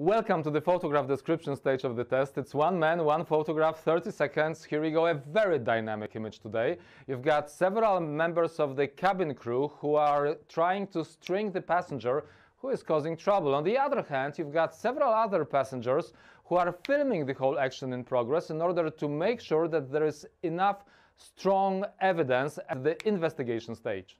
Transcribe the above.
Welcome to the photograph description stage of the test. It's one man, one photograph, 30 seconds. Here we go, a very dynamic image today. You've got several members of the cabin crew who are trying to string the passenger who is causing trouble. On the other hand, you've got several other passengers who are filming the whole action in progress in order to make sure that there is enough strong evidence at the investigation stage.